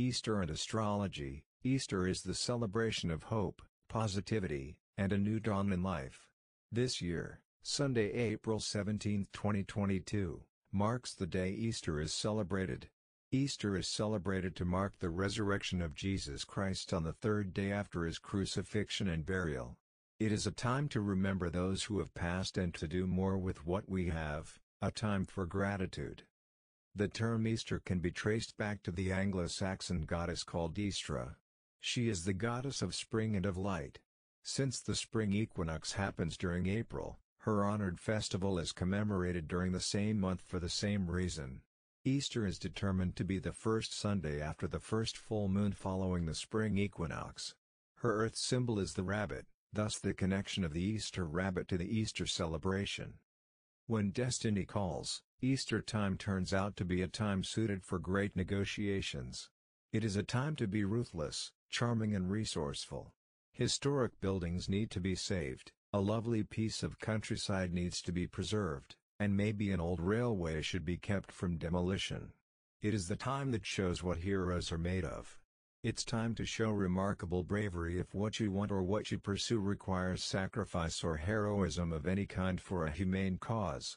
Easter and Astrology Easter is the celebration of hope, positivity, and a new dawn in life. This year, Sunday, April 17, 2022, marks the day Easter is celebrated. Easter is celebrated to mark the resurrection of Jesus Christ on the third day after his crucifixion and burial. It is a time to remember those who have passed and to do more with what we have, a time for gratitude. The term Easter can be traced back to the Anglo-Saxon goddess called Eostre. She is the goddess of spring and of light. Since the spring equinox happens during April, her honored festival is commemorated during the same month for the same reason. Easter is determined to be the first Sunday after the first full moon following the spring equinox. Her earth symbol is the rabbit, thus the connection of the Easter rabbit to the Easter celebration. When destiny calls, Easter time turns out to be a time suited for great negotiations. It is a time to be ruthless, charming and resourceful. Historic buildings need to be saved, a lovely piece of countryside needs to be preserved, and maybe an old railway should be kept from demolition. It is the time that shows what heroes are made of. It's time to show remarkable bravery if what you want or what you pursue requires sacrifice or heroism of any kind for a humane cause.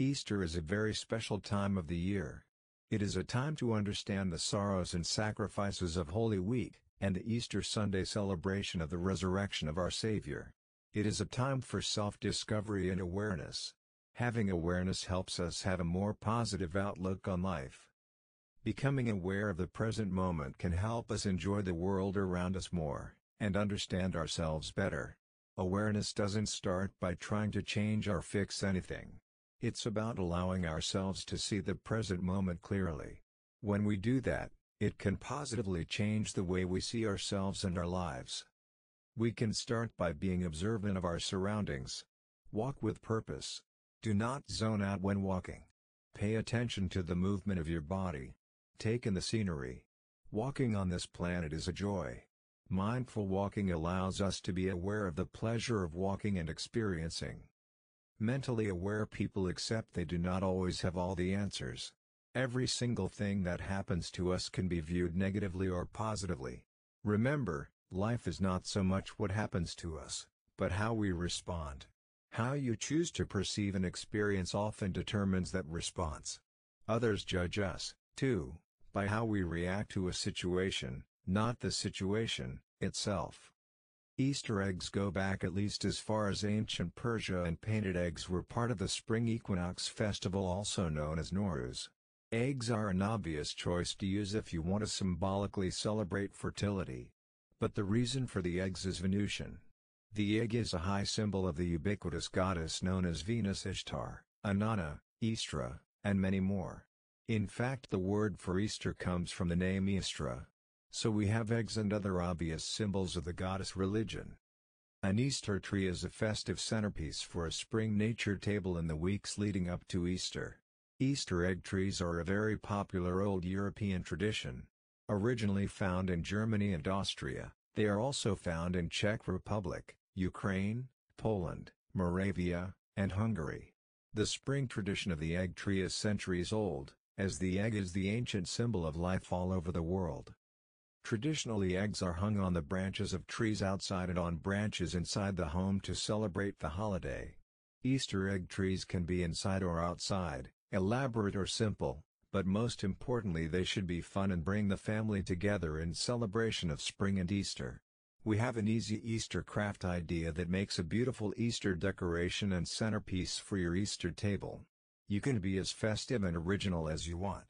Easter is a very special time of the year. It is a time to understand the sorrows and sacrifices of Holy Week, and the Easter Sunday celebration of the resurrection of our Savior. It is a time for self-discovery and awareness. Having awareness helps us have a more positive outlook on life. Becoming aware of the present moment can help us enjoy the world around us more, and understand ourselves better. Awareness doesn't start by trying to change or fix anything. It's about allowing ourselves to see the present moment clearly. When we do that, it can positively change the way we see ourselves and our lives. We can start by being observant of our surroundings. Walk with purpose. Do not zone out when walking. Pay attention to the movement of your body. Take in the scenery. Walking on this planet is a joy. Mindful walking allows us to be aware of the pleasure of walking and experiencing. Mentally aware people accept they do not always have all the answers. Every single thing that happens to us can be viewed negatively or positively. Remember, life is not so much what happens to us, but how we respond. How you choose to perceive an experience often determines that response. Others judge us, too, by how we react to a situation, not the situation itself. Easter eggs go back at least as far as ancient Persia and painted eggs were part of the spring equinox festival also known as Nowruz. Eggs are an obvious choice to use if you want to symbolically celebrate fertility. But the reason for the eggs is Venusian. The egg is a high symbol of the ubiquitous goddess known as Venus Ishtar, Inanna, Istra, and many more. In fact the word for Easter comes from the name Eostre. So we have eggs and other obvious symbols of the goddess religion. An Easter tree is a festive centerpiece for a spring nature table in the weeks leading up to Easter. Easter egg trees are a very popular old European tradition. Originally found in Germany and Austria, they are also found in Czech Republic, Ukraine, Poland, Moravia, and Hungary. The spring tradition of the egg tree is centuries old, as the egg is the ancient symbol of life all over the world. Traditionally eggs are hung on the branches of trees outside and on branches inside the home to celebrate the holiday. Easter egg trees can be inside or outside, elaborate or simple, but most importantly they should be fun and bring the family together in celebration of spring and Easter. We have an easy Easter craft idea that makes a beautiful Easter decoration and centerpiece for your Easter table. You can be as festive and original as you want.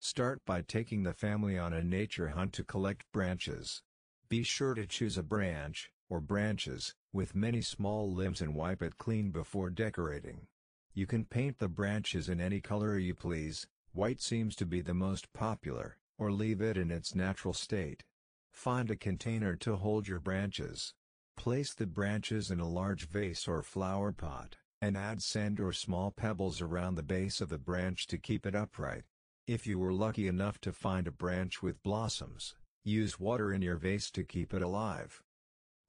Start by taking the family on a nature hunt to collect branches. Be sure to choose a branch, or branches, with many small limbs and wipe it clean before decorating. You can paint the branches in any color you please, white seems to be the most popular, or leave it in its natural state. Find a container to hold your branches. Place the branches in a large vase or flower pot and add sand or small pebbles around the base of the branch to keep it upright. If you were lucky enough to find a branch with blossoms, use water in your vase to keep it alive.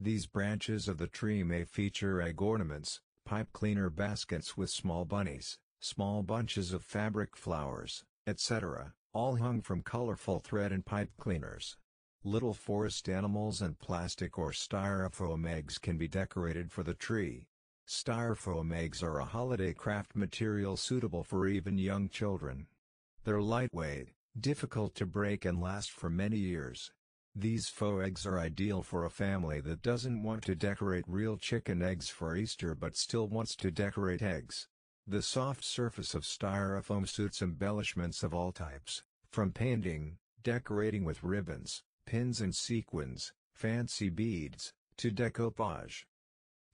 These branches of the tree may feature egg ornaments, pipe cleaner baskets with small bunnies, small bunches of fabric flowers, etc. all hung from colorful thread and pipe cleaners. Little forest animals and plastic or styrofoam eggs can be decorated for the tree. Styrofoam eggs are a holiday craft material suitable for even young children. They're lightweight, difficult to break and last for many years. These faux eggs are ideal for a family that doesn't want to decorate real chicken eggs for Easter but still wants to decorate eggs. The soft surface of styrofoam suits embellishments of all types, from painting, decorating with ribbons, pins and sequins, fancy beads, to decoupage.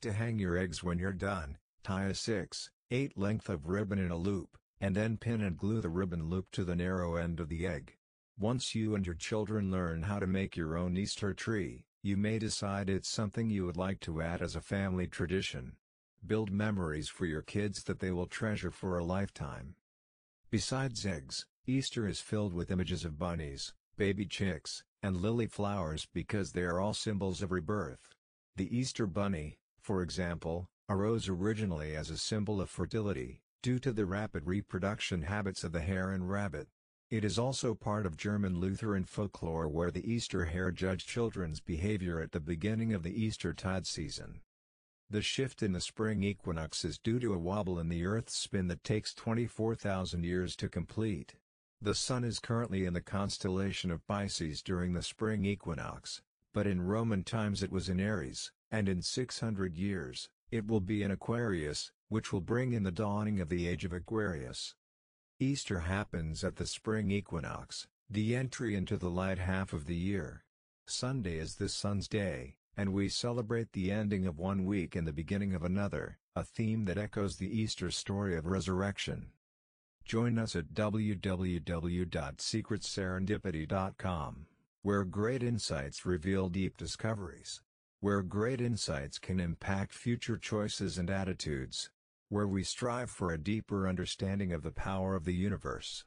To hang your eggs when you're done, tie a 6, 8 length of ribbon in a loop, and then pin and glue the ribbon loop to the narrow end of the egg. Once you and your children learn how to make your own Easter tree, you may decide it's something you would like to add as a family tradition. Build memories for your kids that they will treasure for a lifetime. Besides eggs, Easter is filled with images of bunnies, baby chicks, and lily flowers because they are all symbols of rebirth. The Easter bunny, for example, arose originally as a symbol of fertility, due to the rapid reproduction habits of the hare and rabbit. It is also part of German Lutheran folklore where the Easter hare judged children's behavior at the beginning of the Easter tide season. The shift in the spring equinox is due to a wobble in the Earth's spin that takes 24,000 years to complete. The Sun is currently in the constellation of Pisces during the spring equinox, but in Roman times it was in Aries and in 600 years, it will be in Aquarius, which will bring in the dawning of the age of Aquarius. Easter happens at the spring equinox, the entry into the light half of the year. Sunday is the sun's day, and we celebrate the ending of one week and the beginning of another, a theme that echoes the Easter story of resurrection. Join us at www.secretserendipity.com, where great insights reveal deep discoveries where great insights can impact future choices and attitudes, where we strive for a deeper understanding of the power of the universe.